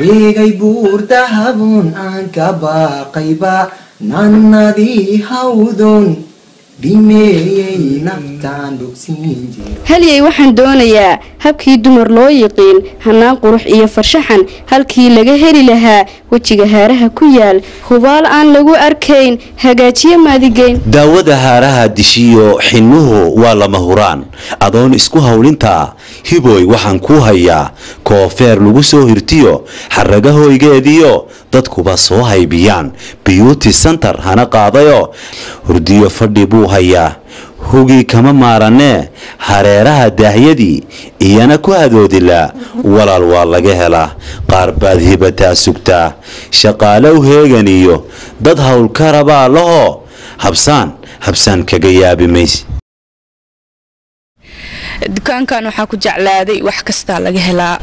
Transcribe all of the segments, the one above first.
reegay buurta habuun aan ka baaqayba nannadii hawdon dhimeeyey naftaan dhugsiin jira halyey waxaan doonayaa habkii dumar loo yiqiin hanaan qurux iyo farshaxan halkii laga heli lahaa wejiga haaraha ku yaal hubaal aan lagu arkayn hagaajiye maadigeyn daawada haaraha dishiyo xinnuhu waa lama huraan. Adoon isku howlintaa hiboy waxaan kuu hayaa. Koofeer lagu soo hirtiyo xaragahoygeediyo dadkuba soo haybiyaan. Biyuuti sentar hana qaadayo. Hurdiyo fadhi buu hayaa hugii kama maaranee hareeraha daahyadii iyana ku hadoodilaa walaal waa laga helaa qaar baad hibataa sugtaa shaqaalow heegan iyo dad howlkarabaa lahoo habsaan habsaan kaga yaabi mayse dukaankan waxaa ku jeclaaday wax kastaa laga helaa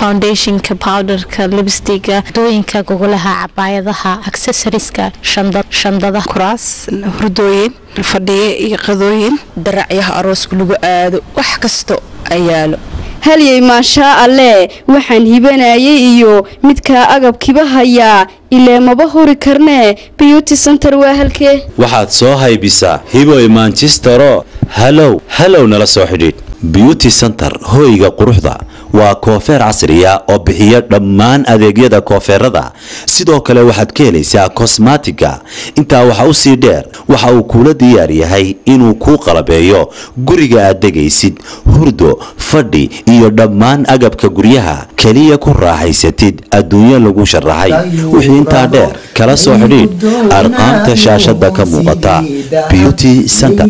foundationka powderka lipstiga dooyinka gogolaha cabaayadaha accessoriska shandada kuraas hurdooyin fadhiye iyo qadooyin daracyaha arooska lagu aado wax kasto ayaalo. Halyey maashaa allee waxaan hibanayay iyo midkaa agabkiba hayaa ilee maba huri karnee beauty center waa halkee? Waxaad soo haybisaa hiboy manchestero halow halow nala soo xidhiidh beauty center hoyga quruxda waa koofeer casriya oo bixiya dhammaan adeegyada koofeerada. Sidoo kale waxaad ka helaysaa kosmatiga intaa waxa u sii dheer waxa uu kuula diyaar yahay inuu kuu qalabeeyo. Guriga aad degaysid hurdo fadhi iyo dhammaan agabka guryaha. Keliya ku raaxaysatid adduunyo lagu sharaxay wixii intaa dheer kala soo xidhiidh arqaamta shaashada ka muuqata. Beauty center